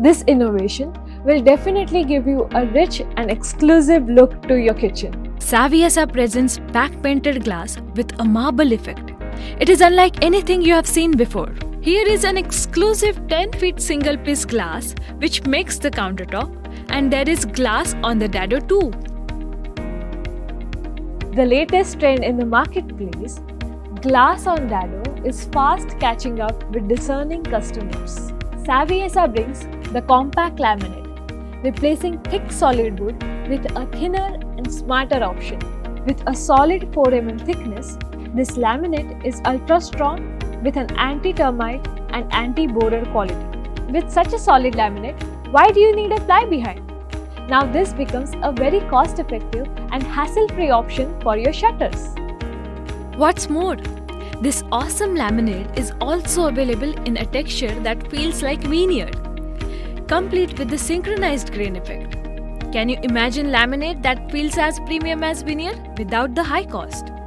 This innovation will definitely give you a rich and exclusive look to your kitchen. Saviesa presents back painted glass with a marble effect. It is unlike anything you have seen before. Here is an exclusive 10 feet single piece glass which makes the countertop and there is glass on the dado too. The latest trend in the marketplace, glass on dado is fast catching up with discerning customers. Saviesa brings the compact laminate, replacing thick solid wood with a thinner and smarter option. With a solid 4 mm thickness, this laminate is ultra strong with an anti-termite and anti-borer quality. With such a solid laminate, why do you need a ply behind? Now this becomes a very cost-effective and hassle-free option for your shutters. What's more, this awesome laminate is also available in a texture that feels like veneer, complete with the synchronized grain effect. Can you imagine laminate that feels as premium as veneer without the high cost?